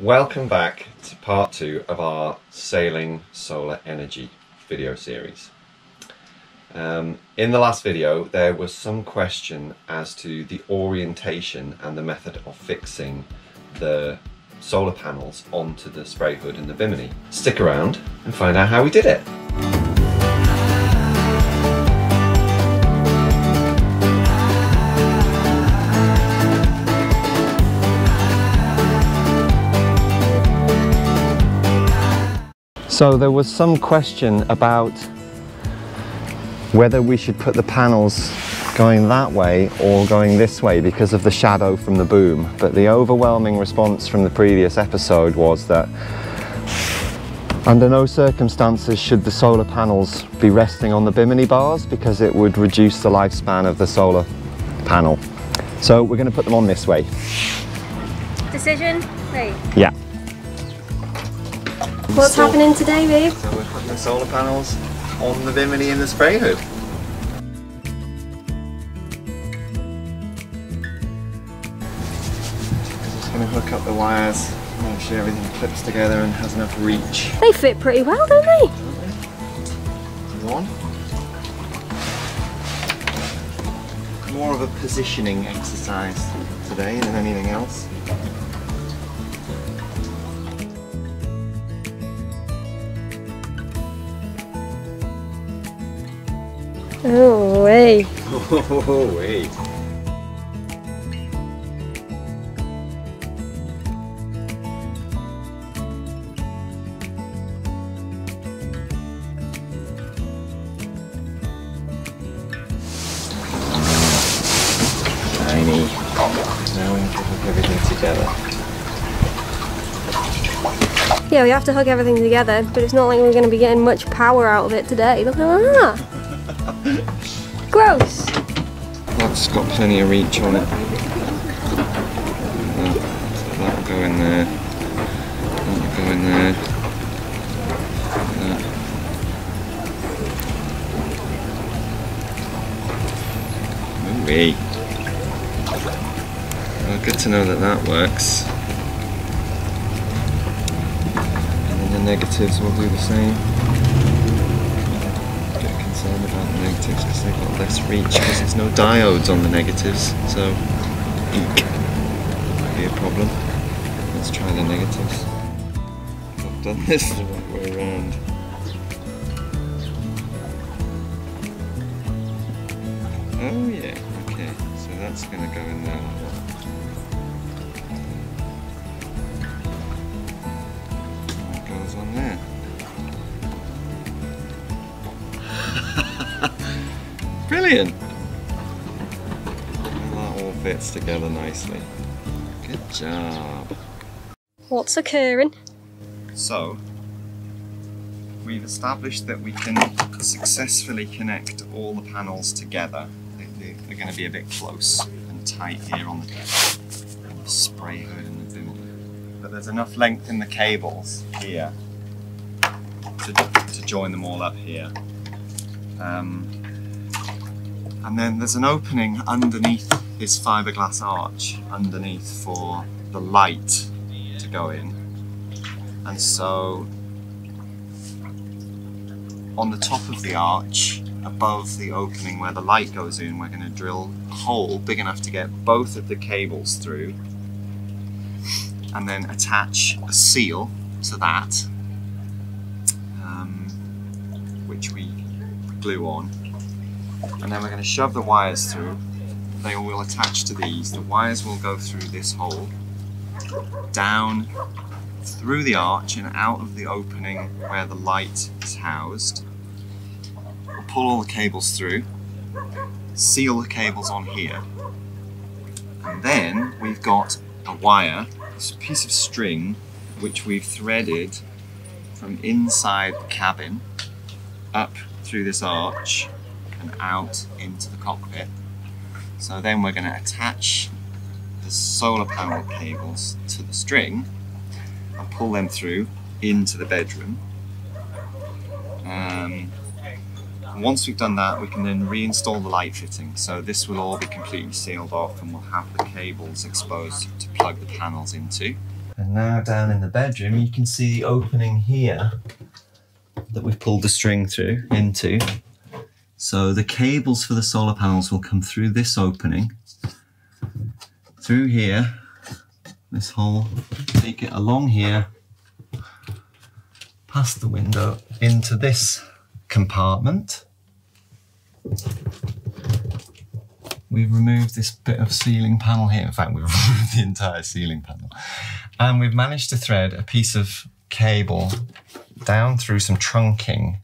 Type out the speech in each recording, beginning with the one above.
Welcome back to part two of our Sailing Solar Energy video series. Um, in the last video there was some question as to the orientation and the method of fixing the solar panels onto the spray hood and the bimini. Stick around and find out how we did it. So there was some question about whether we should put the panels going that way or going this way because of the shadow from the boom. But the overwhelming response from the previous episode was that under no circumstances should the solar panels be resting on the bimini bars because it would reduce the lifespan of the solar panel. So we're going to put them on this way. Decision made. Yeah. What's happening today, babe? So we're putting the solar panels on the bimini in the spray hood. Just going to hook up the wires, make sure everything clips together and has enough reach. They fit pretty well, don't they? One. More of a positioning exercise today than anything else. Oh, way. Oh, wait. Oh, Shiny. Now we have to hook everything together. Yeah, we have to hook everything together, but it's not like we're going to be getting much power out of it today. Look at that. Got plenty of reach on it. So that'll go in there. That'll go in there. Oh. Ooh-wee. Well, good to know that that works. And then the negatives will do the same. Reach because there's no diodes on the negatives, so eek. Might be a problem. Let's try the negatives. I've done this the right way around. Oh yeah, okay, so that's gonna go in there like. That goes on there. Brilliant! Well, that all fits together nicely. Good job. What's occurring? So, we've established that we can successfully connect all the panels together. They, they, they're going to be a bit close and tight here on the, on the spray hood and the bimini. But there's enough length in the cables here to, to join them all up here. Um, and then there's an opening underneath this fiberglass arch underneath for the light to go in. And so on the top of the arch, above the opening where the light goes in, we're going to drill a hole big enough to get both of the cables through and then attach a seal to that, um, which we glue on. And then we're going to shove the wires through. They will attach to these. The wires will go through this hole, down through the arch and out of the opening where the light is housed. We'll pull all the cables through, seal the cables on here, and then we've got a wire, this piece of string, which we've threaded from inside the cabin up through this arch and out into the cockpit. So then we're going to attach the solar panel cables to the string and pull them through into the bedroom. Um, once we've done that, we can then reinstall the light fitting. So this will all be completely sealed off and we'll have the cables exposed to plug the panels into. And now down in the bedroom, you can see the opening here that we've pulled the string through into. So the cables for the solar panels will come through this opening, through here, this hole, take it along here, past the window into this compartment. We've removed this bit of ceiling panel here. In fact, we've removed the entire ceiling panel. And we've managed to thread a piece of cable down through some trunking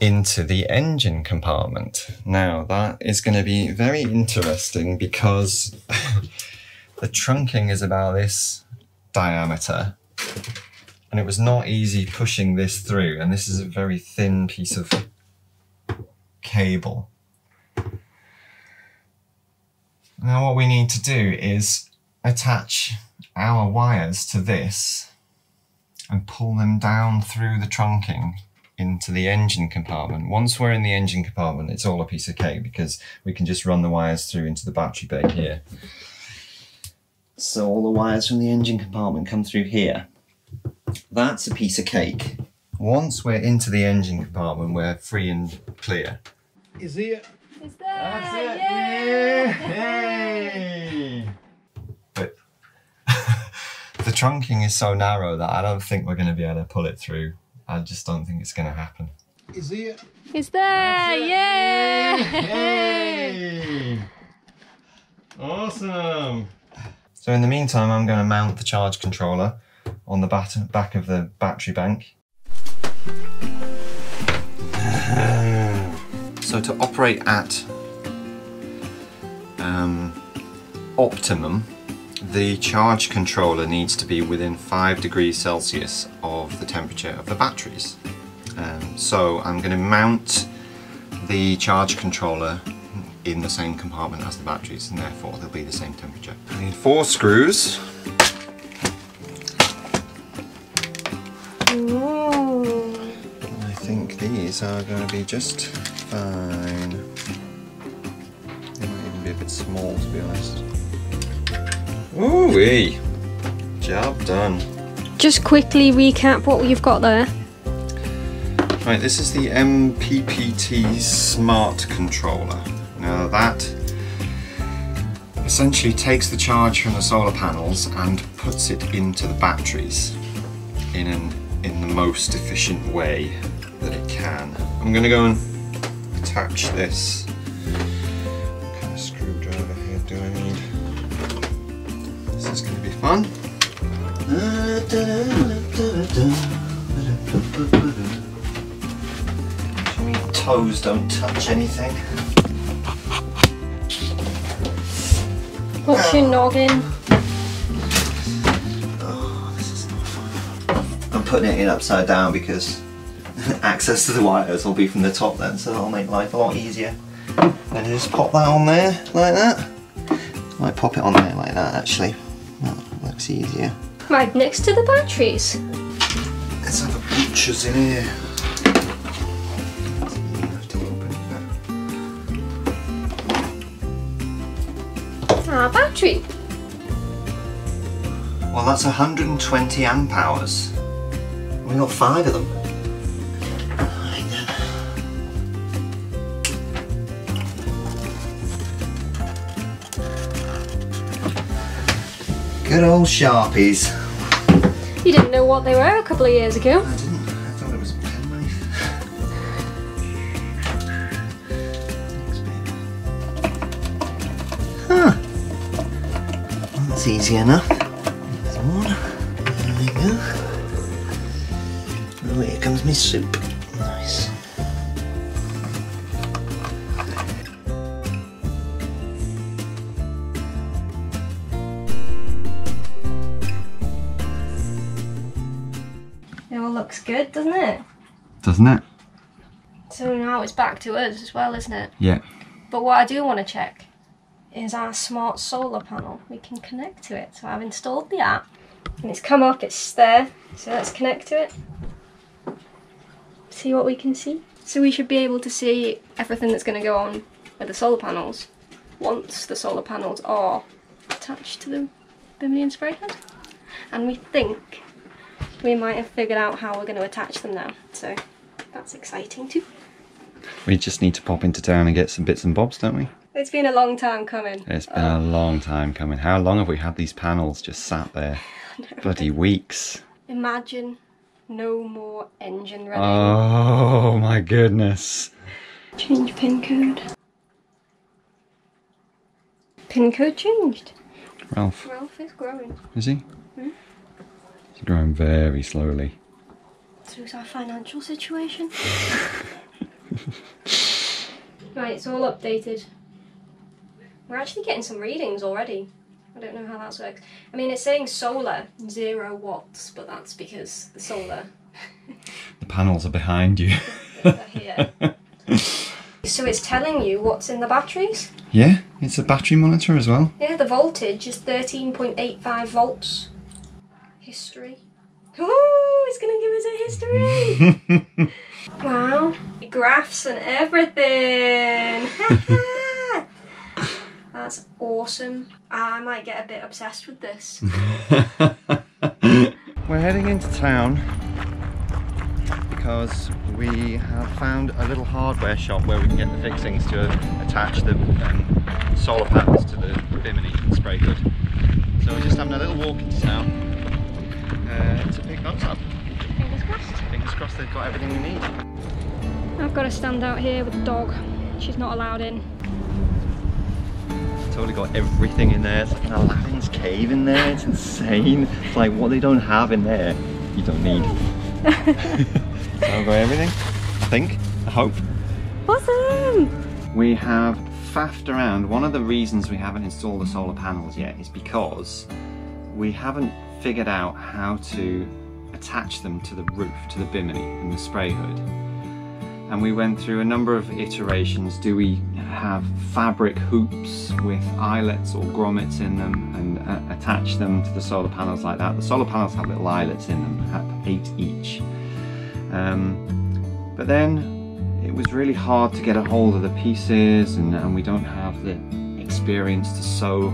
into the engine compartment. Now, that is going to be very interesting because the trunking is about this diameter and it was not easy pushing this through and this is a very thin piece of cable. Now what we need to do is attach our wires to this and pull them down through the trunking into the engine compartment. Once we're in the engine compartment, it's all a piece of cake because we can just run the wires through into the battery bay here. So all the wires from the engine compartment come through here. That's a piece of cake. Once we're into the engine compartment, we're free and clear. Is it? It's there! That's it! Yay! Yay! But the trunking is so narrow that I don't think we're going to be able to pull it through. I just don't think it's going to happen. Is it? It's there! Yay! Yay! Awesome! So in the meantime, I'm going to mount the charge controller on the bat- back of the battery bank. So to operate at um, optimum, the charge controller needs to be within 5 degrees Celsius of the temperature of the batteries. Um, so I'm going to mount the charge controller in the same compartment as the batteries and therefore they'll be the same temperature. I need four screws. I think these are going to be just fine. They might even be a bit small to be honest. Ooh wee! Job done. Just quickly recap what you've got there. Right, this is the MPPT Smart Controller. Now that essentially takes the charge from the solar panels and puts it into the batteries in an in the most efficient way that it can. I'm going to go and attach this. Is going to be fun. Make toes don't touch anything. What's your noggin? Oh, this is not fun. I'm putting it in upside down because access to the wires will be from the top then, so that'll make life a lot easier. And just pop that on there like that. I might pop it on there like that actually. Looks easier. Right next to the batteries. Let's have a butcher's in here. You have to open it now. Our battery. Well, that's 120 amp hours. We got five of them. Good old Sharpies. You didn't know what they were a couple of years ago. I didn't. I thought it was a penknife. Huh. Well, that's easy enough. There's one. There we go. Oh, here comes my soup. It all looks good, doesn't it? Doesn't it? So now it's back to us as well, isn't it? Yeah. But what I do want to check is our smart solar panel. We can connect to it. So I've installed the app and it's come up, it's there. So let's connect to it. See what we can see. So we should be able to see everything that's going to go on with the solar panels once the solar panels are attached to the Bimini spray hood. and we think we might have figured out how we're going to attach them now. So that's exciting too. We just need to pop into town and get some bits and bobs, don't we? It's been a long time coming. It's been a long time coming. How long have we had these panels just sat there? Bloody weeks. Imagine no more engine running. Oh my goodness. Change pin code. Pin code changed. Ralph, Ralph is growing. is he? Hmm? He's growing very slowly. So's our financial situation. right, it's all updated. We're actually getting some readings already. I don't know how that works. I mean, it's saying solar, zero watts, but that's because the solar The panels are behind you. are here. so it's telling you what's in the batteries. yeah, it's a battery monitor as well. Yeah, the voltage is 13.85 volts. History. Oh, it's gonna give us a history! wow. Graphs and everything! That's awesome. I might get a bit obsessed with this. We're heading into town because we have found a little hardware shop where we can get the fixings to attach the um, solar panels to the Bimini spray hood. So we're just having a little walk into town uh, to pick those up. Fingers crossed. Fingers crossed they've got everything we need. I've got to stand out here with the dog. She's not allowed in. Totally got everything in there. It's like an Aladdin's cave in there. It's insane. It's like what they don't have in there, you don't need. so I've got everything. I think. I hope. Awesome! We have faffed around. One of the reasons we haven't installed the solar panels yet is because we haven't figured out how to attach them to the roof, to the bimini and the spray hood. And we went through a number of iterations. Do we have fabric hoops with eyelets or grommets in them and uh, attach them to the solar panels like that? The solar panels have little eyelets in them, eight each. Um, but then it was really hard to get a hold of the pieces and, and we don't have the experience to sew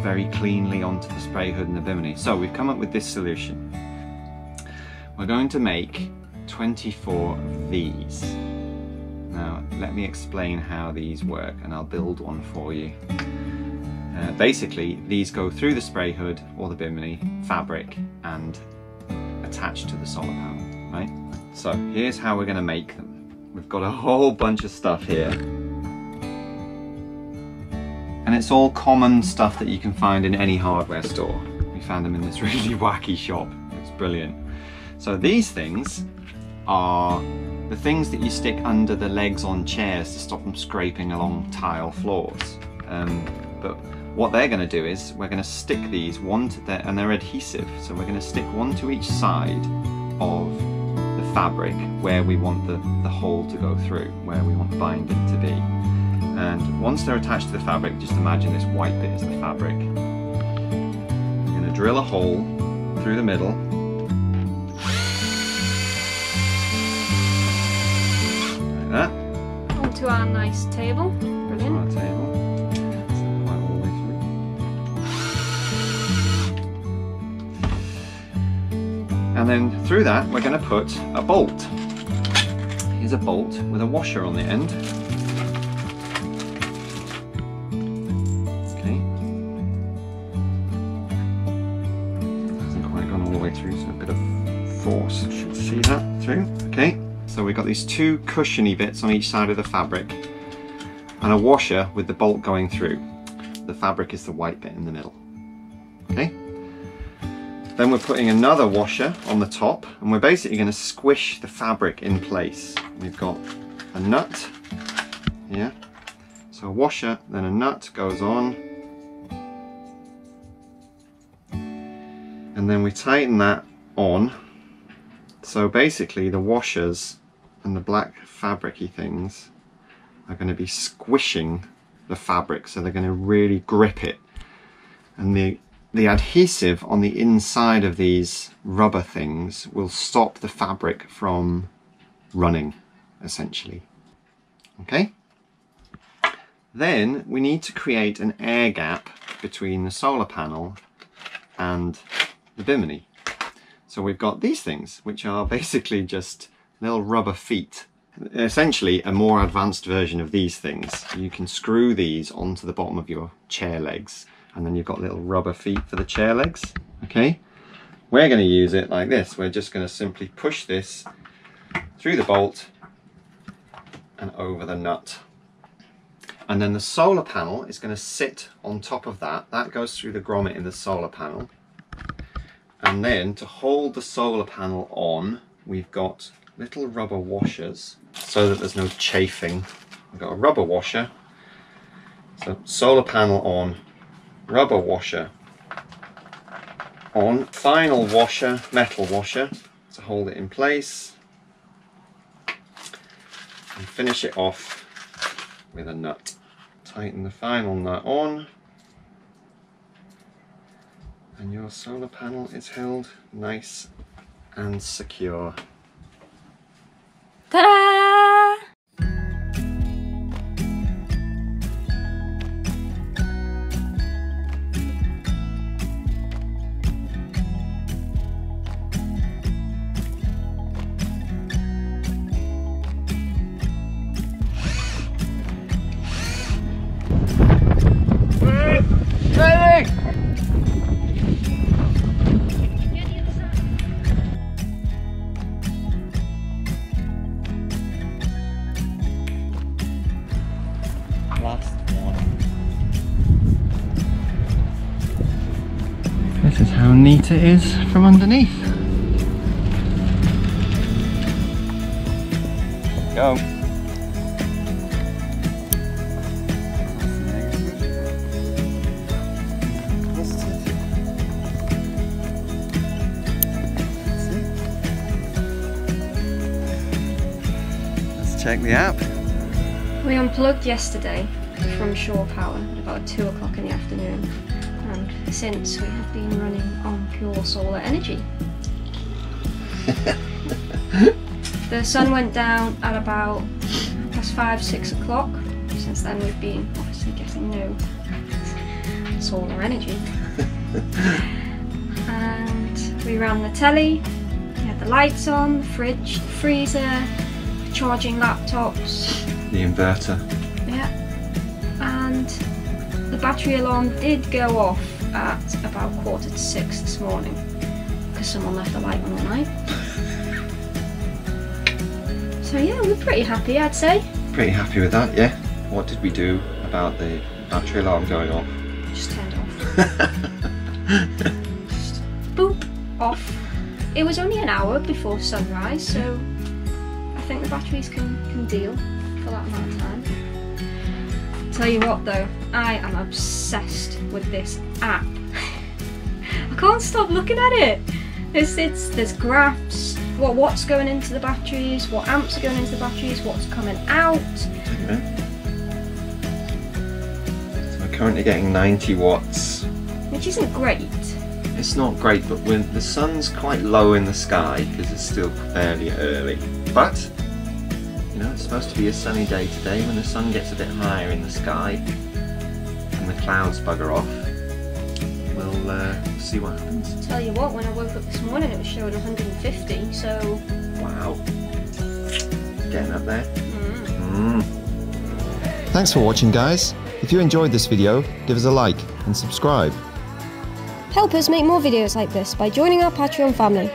very cleanly onto the spray hood and the bimini. So we've come up with this solution. We're going to make 24 of these. Now let me explain how these work and I'll build one for you. Uh, basically these go through the spray hood or the bimini fabric and attach to the solar panel, right? So here's how we're going to make them. We've got a whole bunch of stuff here. And it's all common stuff that you can find in any hardware store. We found them in this really wacky shop. It's brilliant. So these things are the things that you stick under the legs on chairs to stop them scraping along tile floors. Um, but what they're going to do is we're going to stick these one to their, and they're adhesive, so we're going to stick one to each side of the fabric where we want the, the hole to go through, where we want the binding to be. And once they're attached to the fabric, just imagine this white bit is the fabric. We're going to drill a hole through the middle like that. Onto our nice table. Brilliant. our table. Quite all the way through. And then through that, we're going to put a bolt. Here's a bolt with a washer on the end. These two cushiony bits on each side of the fabric and a washer with the bolt going through. The fabric is the white bit in the middle. Okay. Then we're putting another washer on the top and we're basically going to squish the fabric in place. We've got a nut here. So a washer, then a nut goes on. And then we tighten that on. So basically the washers and the black fabricy things are going to be squishing the fabric so they're going to really grip it. And the the adhesive on the inside of these rubber things will stop the fabric from running essentially. Okay? Then we need to create an air gap between the solar panel and the Bimini. So we've got these things, which are basically just little rubber feet. Essentially a more advanced version of these things. You can screw these onto the bottom of your chair legs and then you've got little rubber feet for the chair legs, okay? We're going to use it like this. We're just going to simply push this through the bolt and over the nut. And then the solar panel is going to sit on top of that. That goes through the grommet in the solar panel. And then to hold the solar panel on, we've got little rubber washers so that there's no chafing. I've got a rubber washer. So solar panel on, rubber washer on, final washer, metal washer to hold it in place and finish it off with a nut. Tighten the final nut on and your solar panel is held nice and secure. Ta-da! How neat it is from underneath. Go. Let's check the app. We unplugged yesterday from shore power about 2 o'clock in the afternoon and since we have been running on pure solar energy. the sun went down at about past 5, 6 o'clock. Since then we've been obviously getting no solar energy. and we ran the telly, we had the lights on, the fridge, the freezer, charging laptops, The inverter. yeah. And the battery alarm did go off at about quarter to six this morning because someone left the light on all night. So yeah, we're pretty happy, I'd say. Pretty happy with that, yeah. What did we do about the battery alarm going off? Just turned off. Just boop off. It was only an hour before sunrise, so I think the batteries can, can deal for that amount of time. Tell you what though, I am obsessed with this app. I can't stop looking at it. It's, it's there's graphs, what what's going into the batteries, what amps are going into the batteries, what's coming out. So we're currently getting 90 watts. Which isn't great. It's not great, but when the sun's quite low in the sky because it's still fairly early. But you know, it's supposed to be a sunny day today. When the sun gets a bit higher in the sky and the clouds bugger off, we'll uh, see what happens. Tell you what, when I woke up this morning it was showing 150, so Wow, getting up there. mm. Mm. Thanks for watching guys. If you enjoyed this video, give us a like and subscribe. Help us make more videos like this by joining our Patreon family.